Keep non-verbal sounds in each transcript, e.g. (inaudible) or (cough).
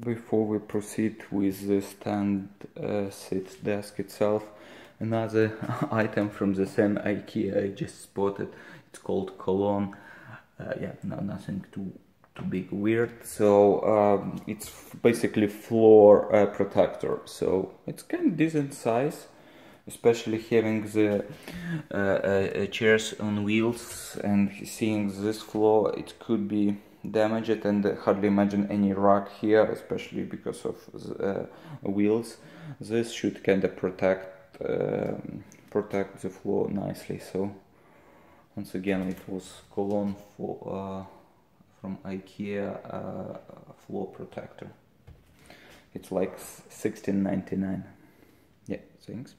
Before we proceed with the stand uh, sit desk itself, another (laughs) item from the same IKEA I just spotted. It's called Kolon. Uh, yeah, no, nothing too too big weird. So um, it's basically floor uh, protector. So it's kind of decent size, especially having the uh, uh, chairs on wheels and seeing this floor. It could be damage it and hardly imagine any rock here especially because of the, uh, wheels. This should kind of protect uh, protect the floor nicely. So once again it was Kolon for uh, from IKEA uh, floor protector. It's like 16.99 yeah thanks.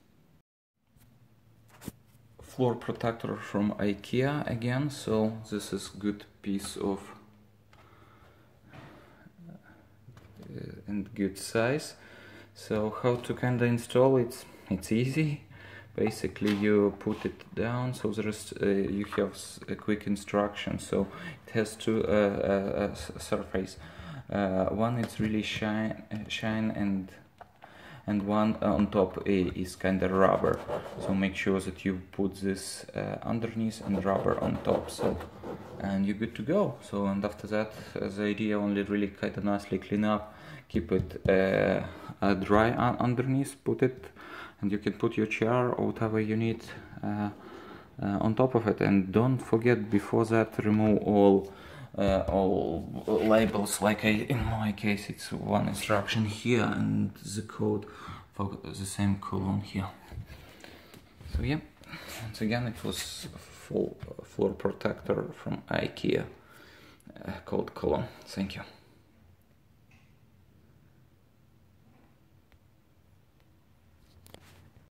Floor protector from IKEA again. So this is good piece of good size. So how to kinda install it? It's easy. Basically you put it down so there's uh, you have a quick instruction. So it has two uh, uh, surface. Uh, one is really shine shine and and one on top is kind of rubber. So make sure that you put this uh, underneath and rubber on top. So and you're good to go. So and after that the idea only really kind of nicely clean up keep it uh, uh, dry underneath put it and you can put your chair or whatever you need uh, uh, on top of it. And don't forget before that remove all uh, all labels. Like I, in my case it's one instruction here and the code for the same Kolon here. So yeah. Once again it was floor protector from IKEA uh, called Kolon thank you